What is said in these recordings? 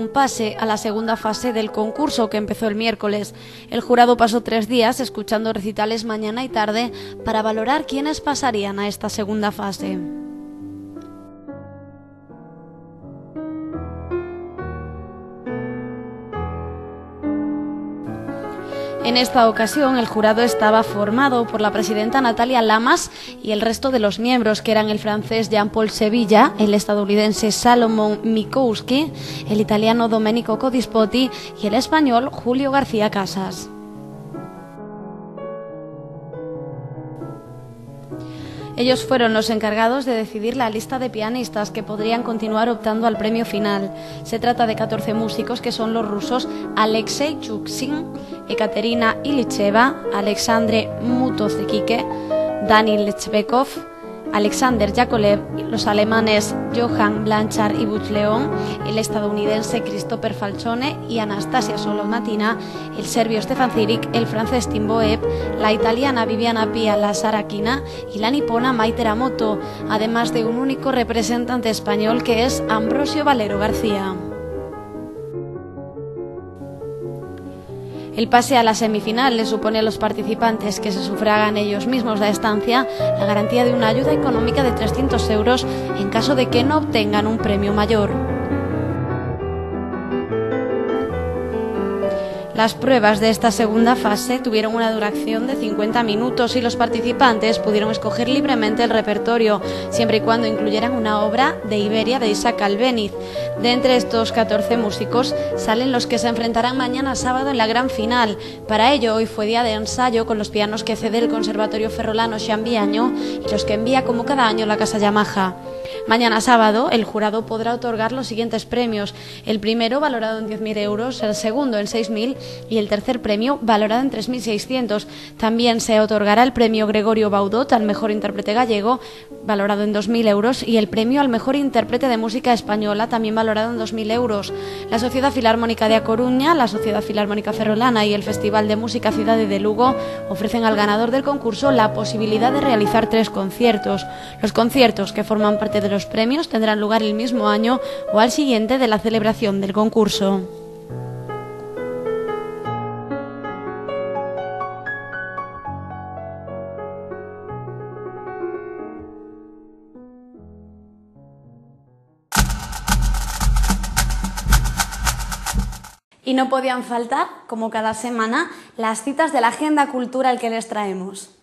un pase a la segunda fase del concurso que empezó el miércoles. El jurado pasó tres días escuchando recitales mañana y tarde para valorar quiénes pasarían a esta segunda fase. En esta ocasión el jurado estaba formado por la presidenta Natalia Lamas y el resto de los miembros, que eran el francés Jean-Paul Sevilla, el estadounidense Salomón Mikowski, el italiano Domenico Codispoti y el español Julio García Casas. Ellos fueron los encargados de decidir la lista de pianistas que podrían continuar optando al premio final. Se trata de 14 músicos que son los rusos Alexei Chuksin, Ekaterina Ilicheva, Alexandre Mutozekike, Dani Lechbekov, Alexander Yakolev, los alemanes Johann Blanchard y Butch León, el estadounidense Christopher Falchone y Anastasia Solomatina, el serbio Stefan Zirik, el francés Tim Boeb, la italiana Viviana Pia Lazarakina y la nipona Maite Ramoto, además de un único representante español que es Ambrosio Valero García. El pase a la semifinal le supone a los participantes que se sufragan ellos mismos la estancia la garantía de una ayuda económica de 300 euros en caso de que no obtengan un premio mayor. Las pruebas de esta segunda fase tuvieron una duración de 50 minutos y los participantes pudieron escoger libremente el repertorio, siempre y cuando incluyeran una obra de Iberia de Isaac Albéniz. De entre estos 14 músicos salen los que se enfrentarán mañana sábado en la gran final. Para ello, hoy fue día de ensayo con los pianos que cede el Conservatorio Ferrolano Xambiaño y los que envía como cada año la Casa Yamaha. Mañana sábado, el jurado podrá otorgar los siguientes premios. El primero, valorado en 10.000 euros, el segundo en 6.000 y el tercer premio, valorado en 3.600. También se otorgará el premio Gregorio Baudot al mejor intérprete gallego, valorado en 2.000 euros, y el premio al mejor intérprete de música española, también valorado en 2.000 euros. La Sociedad Filarmónica de A Coruña, la Sociedad Filarmónica Ferrolana y el Festival de Música Ciudad de Lugo ofrecen al ganador del concurso la posibilidad de realizar tres conciertos. Los conciertos que forman parte de los premios tendrán lugar el mismo año o al siguiente de la celebración del concurso. Y no podían faltar, como cada semana, las citas de la agenda cultural que les traemos.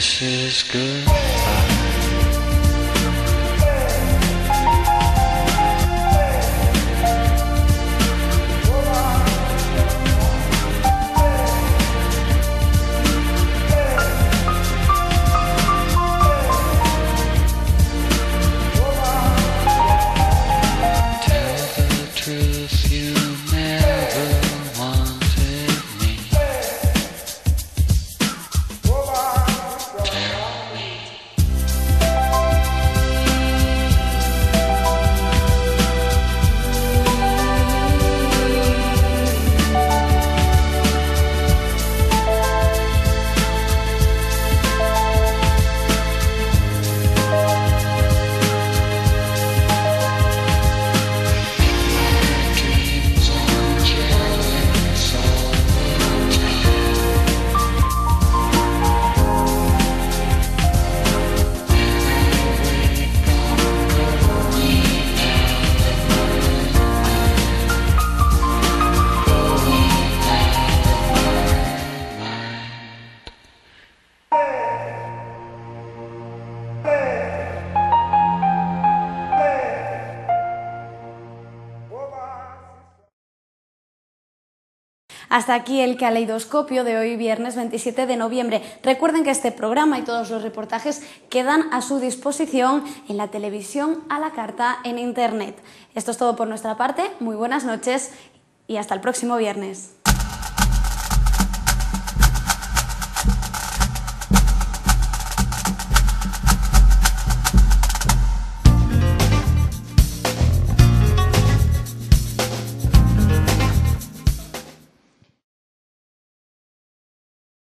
This is goodbye. Hasta aquí el caleidoscopio de hoy, viernes 27 de noviembre. Recuerden que este programa y todos los reportajes quedan a su disposición en la televisión a la carta en Internet. Esto es todo por nuestra parte. Muy buenas noches y hasta el próximo viernes.